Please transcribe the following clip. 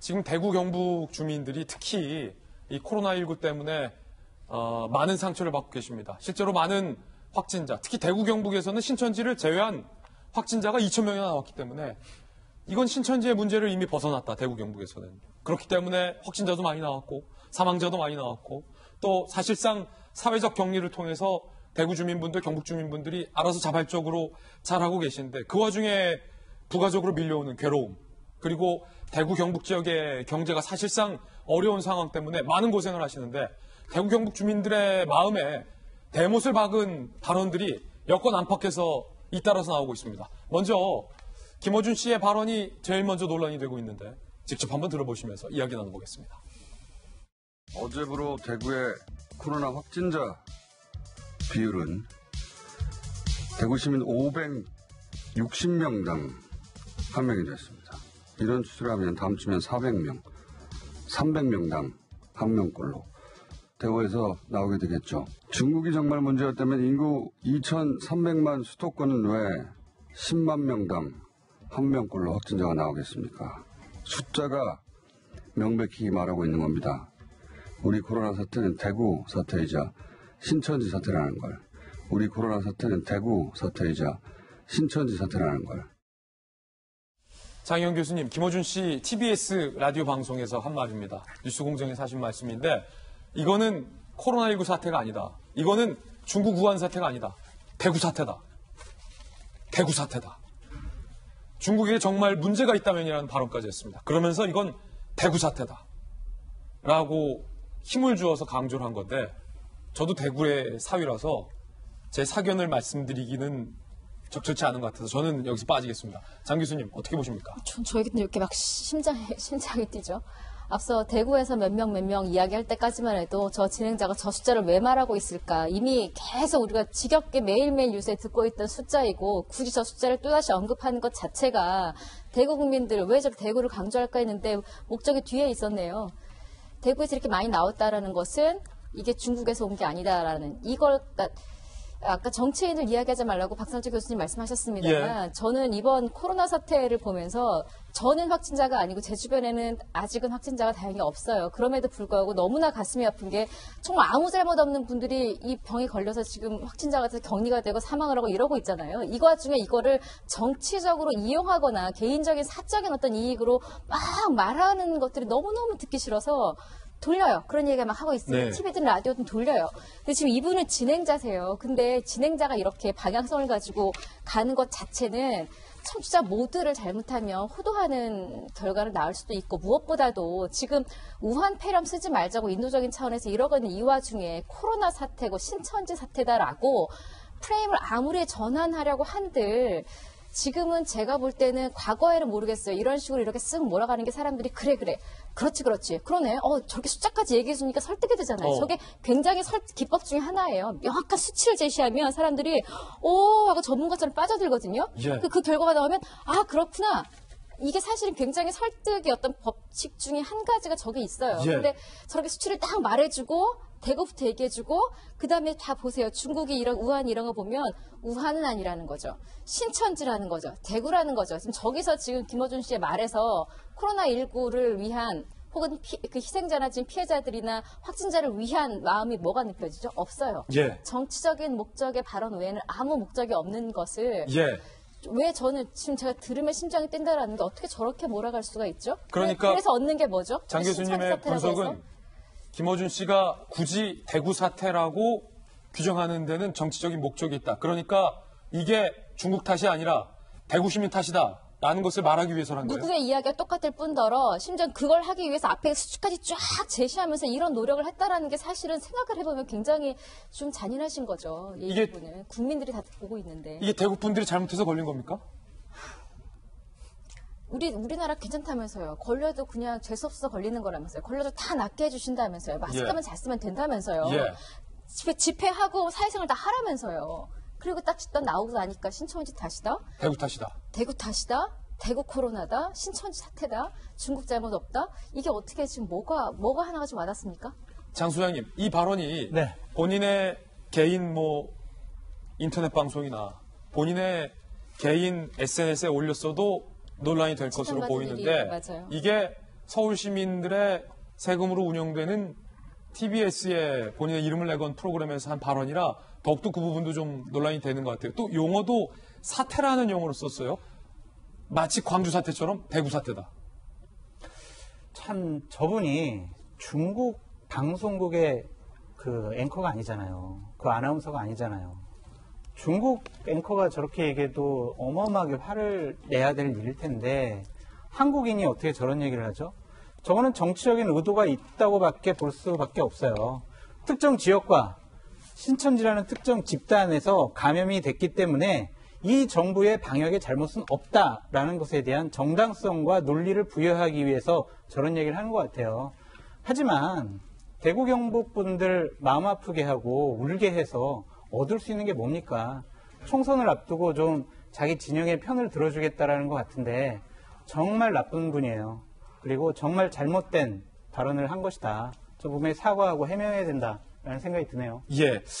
지금 대구 경북 주민들이 특히 이 코로나19 때문에 어, 많은 상처를 받고 계십니다. 실제로 많은 확진자, 특히 대구 경북에서는 신천지를 제외한 확진자가 2천 명이나 나왔기 때문에 이건 신천지의 문제를 이미 벗어났다. 대구 경북에서는. 그렇기 때문에 확진자도 많이 나왔고 사망자도 많이 나왔고 또 사실상 사회적 격리를 통해서 대구 주민분들, 경북 주민분들이 알아서 자발적으로 잘 하고 계신데 그 와중에 부가적으로 밀려오는 괴로움 그리고 대구 경북 지역의 경제가 사실상 어려운 상황 때문에 많은 고생을 하시는데 대구 경북 주민들의 마음에 대못을 박은 발언들이 여권 안팎에서 잇따라서 나오고 있습니다. 먼저 김어준 씨의 발언이 제일 먼저 논란이 되고 있는데 직접 한번 들어보시면서 이야기 나눠보겠습니다. 어제부로 대구의 코로나 확진자 비율은 대구 시민 560명당 한 명이 됐습니다. 이런 추세라면 다음 주면 400명, 300명당 한 명꼴로 대구에서 나오게 되겠죠. 중국이 정말 문제였다면 인구 2,300만 수도권은 왜 10만 명당 한 명꼴로 확진자가 나오겠습니까? 숫자가 명백히 말하고 있는 겁니다. 우리 코로나 사태는 대구 사태이자 신천지 사태라는 걸. 우리 코로나 사태는 대구 사태이자 신천지 사태라는 걸. 장영 교수님, 김어준 씨 TBS 라디오 방송에서 한 말입니다. 뉴스 공정에서 하신 말씀인데 이거는 코로나19 사태가 아니다. 이거는 중국 우한 사태가 아니다. 대구 사태다. 대구 사태다. 중국에 정말 문제가 있다면이라는 발언까지 했습니다. 그러면서 이건 대구 사태다. 라고 힘을 주어서 강조를 한 건데 저도 대구의 사위라서 제 사견을 말씀드리기는 적절치 않은 것 같아서 저는 여기서 빠지겠습니다. 장 교수님 어떻게 보십니까? 전 저에게는 이렇게 막 심장이, 심장이 뛰죠. 앞서 대구에서 몇 명 몇 명 이야기할 때까지만 해도 저 진행자가 저 숫자를 왜 말하고 있을까 이미 계속 우리가 지겹게 매일매일 뉴스에 듣고 있던 숫자이고 굳이 저 숫자를 또다시 언급하는 것 자체가 대구 국민들 왜 저렇게 대구를 강조할까 했는데 목적이 뒤에 있었네요. 대구에서 이렇게 많이 나왔다라는 것은 이게 중국에서 온 게 아니다라는 이걸 그러니까 아까 정치인을 이야기하지 말라고 박상주 교수님 말씀하셨습니다만 예. 저는 이번 코로나 사태를 보면서 저는 확진자가 아니고 제 주변에는 아직은 확진자가 다행히 없어요. 그럼에도 불구하고 너무나 가슴이 아픈 게 정말 아무 잘못 없는 분들이 이 병에 걸려서 지금 확진자가 돼서 격리가 되고 사망을 하고 이러고 있잖아요. 이 와중에 이거를 정치적으로 이용하거나 개인적인 사적인 어떤 이익으로 막 말하는 것들이 너무너무 듣기 싫어서 돌려요. 그런 얘기가 막 하고 있어요. 네. TV든 라디오든 돌려요. 근데 지금 이분은 진행자세요. 근데 진행자가 이렇게 방향성을 가지고 가는 것 자체는 청취자 모두를 잘못하면 호도하는 결과를 낳을 수도 있고 무엇보다도 지금 우한 폐렴 쓰지 말자고 인도적인 차원에서 이러고 있는 이 와중에 코로나 사태고 신천지 사태다라고 프레임을 아무리 전환하려고 한들 지금은 제가 볼 때는 과거에는 모르겠어요. 이런 식으로 이렇게 쓱 몰아가는 게 사람들이 그래 그래 그렇지 그렇지 그러네. 어 저렇게 숫자까지 얘기해 주니까 설득이 되잖아요. 어. 저게 굉장히 설, 기법 중에 하나예요. 명확한 수치를 제시하면 사람들이 오 하고 전문가처럼 빠져들거든요. 예. 그, 그 결과가 나오면 아 그렇구나. 이게 사실은 굉장히 설득의 어떤 법칙 중에 한 가지가 저게 있어요. 예. 근데 저렇게 수치를 딱 말해주고 대구부터 얘기해주고 그 다음에 다 보세요. 중국이 이런 우한 이런 거 보면 우한은 아니라는 거죠. 신천지라는 거죠. 대구라는 거죠. 지금 저기서 지금 김어준 씨의 말에서 코로나 19를 위한 혹은 피- 그 희생자나 지금 피해자들이나 확진자를 위한 마음이 뭐가 느껴지죠? 없어요. 예. 정치적인 목적의 발언 외에는 아무 목적이 없는 것을 예. 왜 저는 지금 제가 들으면 심장이 뛴다라는 게 어떻게 저렇게 몰아갈 수가 있죠? 그러니까 그래- 그래서 얻는 게 뭐죠? 장 교수님의 분석은 해서? 김어준 씨가 굳이 대구 사태라고 규정하는 데는 정치적인 목적이 있다. 그러니까 이게 중국 탓이 아니라 대구 시민 탓이다. 라는 것을 말하기 위해서란 거예요. 누구의 이야기가 똑같을 뿐더러 심지어 그걸 하기 위해서 앞에 수치까지 쫙 제시하면서 이런 노력을 했다라는 게 사실은 생각을 해보면 굉장히 좀 잔인하신 거죠. 이 이게- 국민들이 다 보고 있는데 이게 대구 분들이 잘못해서 걸린 겁니까? 우리 우리나라 괜찮다면서요. 걸려도 그냥 죄수 없어서 걸리는 거라면서요. 걸려도 다 낫게 해주신다면서요. 마스크만 예. 잘 쓰면 된다면서요. 예. 집회 집회하고 사회생활 다 하라면서요. 그리고 딱 집단 나오고 나니까 신천지 탓이다. 대구 탓이다. 대구 탓이다. 대구 코로나다. 신천지 사태다. 중국 잘못 없다. 이게 어떻게 지금 뭐가 뭐가 하나가 좀 와닿습니까? 장 소장님, 이 발언이 네. 본인의 개인 뭐 인터넷 방송이나 본인의 개인 SNS에 올렸어도 논란이 될 것으로 보이는데. 이게 서울 시민들의 세금으로 운영되는 TBS에 본인의 이름을 내건 프로그램에서 한 발언이라 더욱더 그 부분도 좀 논란이 되는 것 같아요. 또 용어도 사태라는 용어를 썼어요. 마치 광주 사태처럼 대구 사태다. 참 저분이 중국 방송국의 그 앵커가 아니잖아요. 그 아나운서가 아니잖아요. 중국 앵커가 저렇게 얘기해도 어마어마하게 화를 내야 될 일일 텐데 한국인이 어떻게 저런 얘기를 하죠? 저거는 정치적인 의도가 있다고밖에 볼 수밖에 없어요. 특정 지역과 신천지라는 특정 집단에서 감염이 됐기 때문에 이 정부의 방역에 잘못은 없다라는 것에 대한 정당성과 논리를 부여하기 위해서 저런 얘기를 하는 것 같아요. 하지만 대구 경북 분들 마음 아프게 하고 울게 해서 얻을 수 있는 게 뭡니까? 총선을 앞두고 좀 자기 진영의 편을 들어주겠다라는 것 같은데 정말 나쁜 분이에요. 그리고 정말 잘못된 발언을 한 것이다. 저 부분에 사과하고 해명해야 된다라는 생각이 드네요. 예.